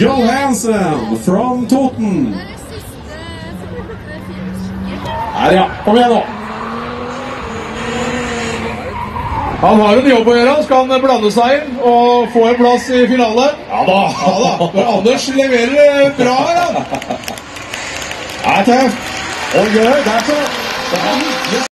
Johansen from Toten. Her, ja. Kom igjen, nå. Han har en jobb å gjøre. Skal han blande seg inn og få en plass i finale? Ja da. Ja da. For Anders leverer bra her, han. Det er tøft. Og gjør det er så